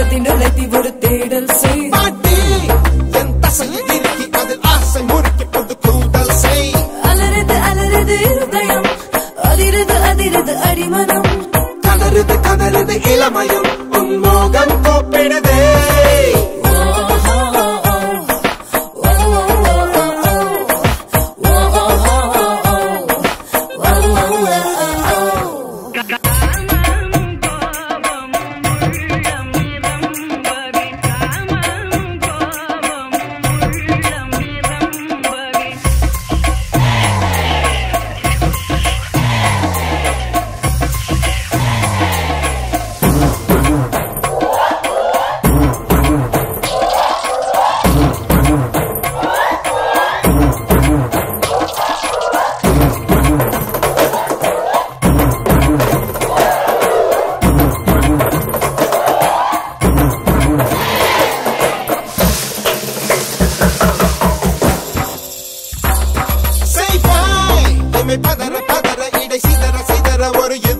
முகத்தை நுழைத்தி ஒரு தேடல் செய். பாட்டி என் தசையை இறுக்கி அதில் ஆசை முறுக்கி புது கூடல் செய். அலறுது அலறுது இருதயம். அதிரது அதிரது அடிமனம். கதறுது கதறுது இளமையும். பதற பதற இடை சிதற சிதற ஒரு யுத்த